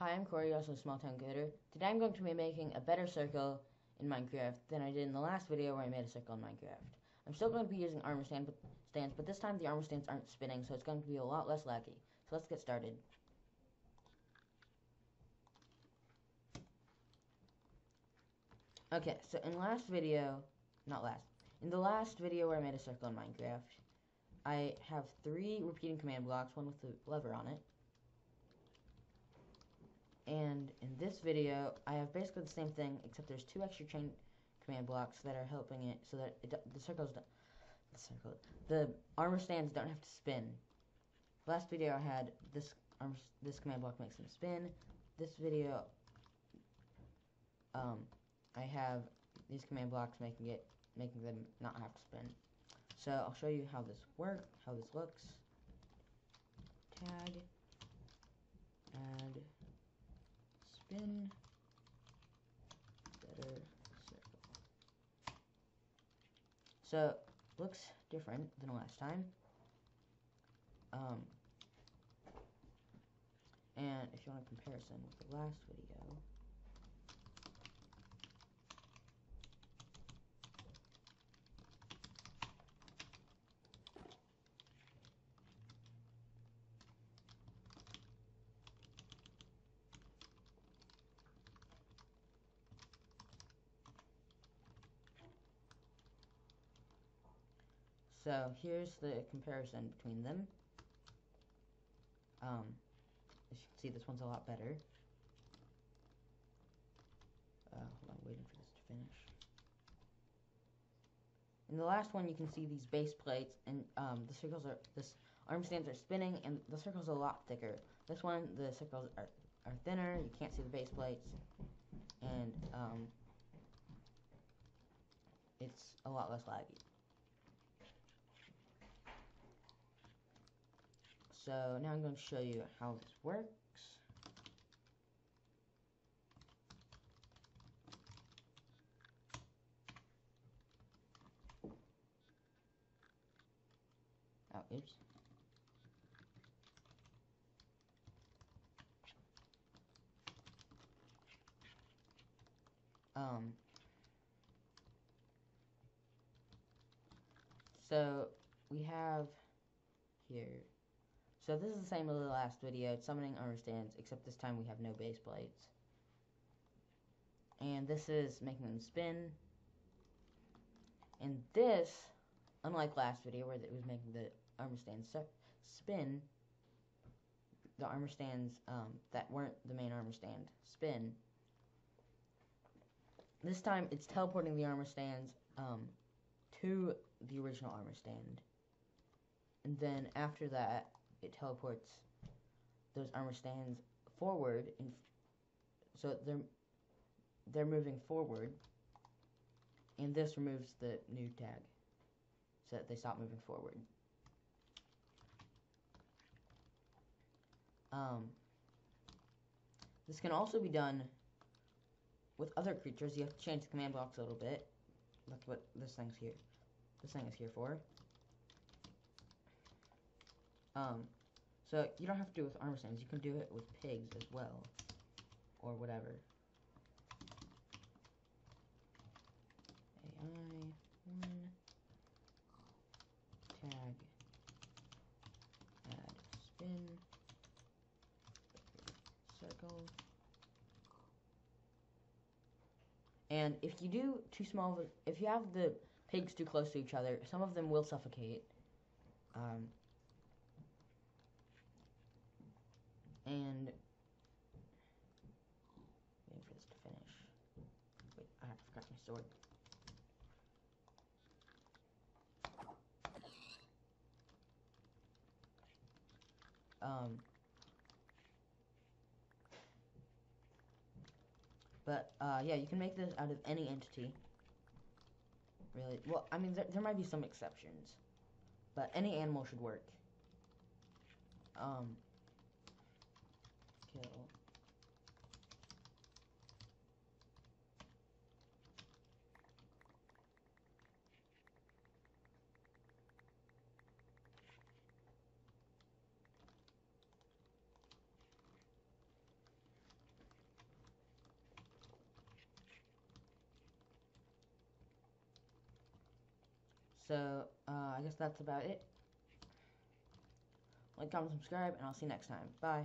Hi, I'm Cory, also Small Town Coder. Today I'm going to be making a better circle in Minecraft than I did in the last video where I made a circle in Minecraft. I'm still going to be using armor stand, but, stands, but this time the armor stands aren't spinning, so it's going to be a lot less laggy. So let's get started. Okay, so in last video, not last, in the last video where I made a circle in Minecraft, I have three repeating command blocks, one with a lever on it. And in this video, I have basically the same thing, except there's two extra chain command blocks that are helping it so that it, the circles, the circle, the armor stands don't have to spin. Last video I had this armor, this command block makes them spin. This video, um, I have these command blocks making it, making them not have to spin. So I'll show you how this works, how this looks. Tag, add, spin, better circle. So looks different than last time. Um, and if you want a comparison with the last video, So here's the comparison between them. Um, as you can see, this one's a lot better. Uh, hold on, waiting for this to finish. In the last one, you can see these base plates, and um, the circles are this arm stands are spinning, and the circles are a lot thicker. This one, the circles are are thinner. You can't see the base plates, and um, it's a lot less laggy. So now I'm going to show you how this works. Oh, oops. Um, so we have here so this is the same as the last video, it's summoning armor stands, except this time we have no base plates. And this is making them spin. And this, unlike last video where it was making the armor stands spin, the armor stands um, that weren't the main armor stand spin. This time it's teleporting the armor stands um, to the original armor stand. And then after that, it teleports those armor stands forward, and so they're they're moving forward, and this removes the new tag, so that they stop moving forward. Um, this can also be done with other creatures. You have to change the command blocks a little bit. That's what this thing's here. This thing is here for. Um, so you don't have to do it with armor stands. You can do it with pigs as well, or whatever. AI one tag add spin circle. And if you do too small, if you have the pigs too close to each other, some of them will suffocate. Um, and waiting for this to finish. Wait, I forgot my sword. Um, but uh, yeah, you can make this out of any entity. Really, well, I mean, there, there might be some exceptions, but any animal should work. Um, So uh, I guess that's about it. Like, comment, subscribe, and I'll see you next time. Bye.